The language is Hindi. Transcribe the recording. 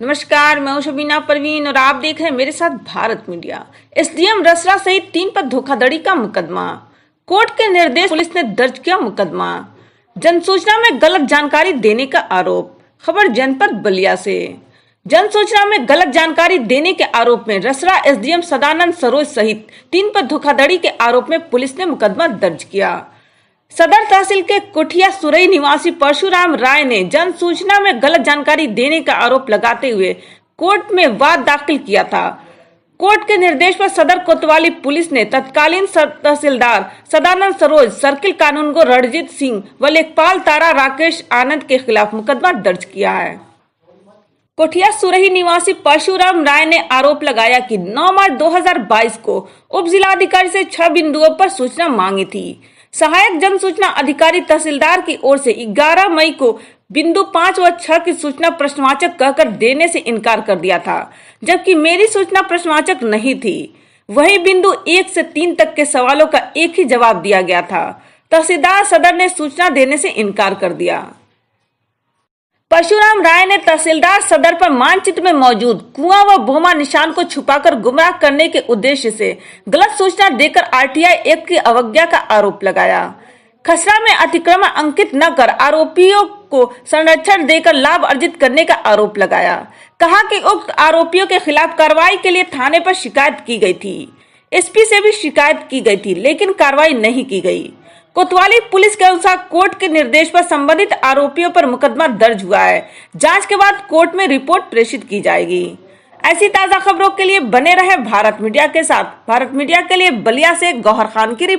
नमस्कार, मैं हूँ शबीना परवीन और आप देख रहे हैं मेरे साथ भारत मीडिया। एसडीएम रसरा सहित तीन पर धोखाधड़ी का मुकदमा। कोर्ट के निर्देश पुलिस ने दर्ज किया मुकदमा। जनसूचना में गलत जानकारी देने का आरोप, खबर जनपद बलिया से। जन सूचना में गलत जानकारी देने के आरोप में रसरा एसडीएम सदानंद सरोज सहित तीन पर धोखाधड़ी के आरोप में पुलिस ने मुकदमा दर्ज किया। सदर तहसील के कुठिया सुरई निवासी परशुराम राय ने जन सूचना में गलत जानकारी देने का आरोप लगाते हुए कोर्ट में वाद दाखिल किया था। कोर्ट के निर्देश पर सदर कोतवाली पुलिस ने तत्कालीन तहसीलदार सदानंद सरोज, सर्किल कानून को रणजीत सिंह व लेखपाल तारा राकेश आनंद के खिलाफ मुकदमा दर्ज किया है। कोठिया सुरही निवासी परशुराम राय ने आरोप लगाया कि 9 मार्च 2022 को उप जिलाधिकारी से छह बिंदुओं पर सूचना मांगी थी। सहायक जन सूचना अधिकारी तहसीलदार की ओर से 11 मई को बिंदु पाँच व छह की सूचना प्रश्नवाचक कहकर देने से इनकार कर दिया था, जबकि मेरी सूचना प्रश्नवाचक नहीं थी। वही बिंदु एक से तीन तक के सवालों का एक ही जवाब दिया गया था। तहसीलदार सदर ने सूचना देने से इनकार कर दिया। परशुराम राय ने तहसीलदार सदर पर मानचित्र में मौजूद कुआँ व बोमा निशान को छुपाकर गुमराह करने के उद्देश्य से गलत सूचना देकर आरटीआई एक्ट की अवज्ञा का आरोप लगाया। खसरा में अतिक्रमण अंकित न कर आरोपियों को संरक्षण देकर लाभ अर्जित करने का आरोप लगाया। कहा कि उक्त आरोपियों के खिलाफ कार्रवाई के लिए थाने पर शिकायत की गई थी। एसपी से भी शिकायत की गई थी, लेकिन कार्रवाई नहीं की गई। कोतवाली पुलिस के अनुसार कोर्ट के निर्देश पर संबंधित आरोपियों पर मुकदमा दर्ज हुआ है। जाँच के बाद कोर्ट में रिपोर्ट प्रेषित की जाएगी। ऐसी ताज़ा खबरों के लिए बने रहे भारत मीडिया के साथ। भारत मीडिया के लिए बलिया से गौहर खान की रिपोर्ट।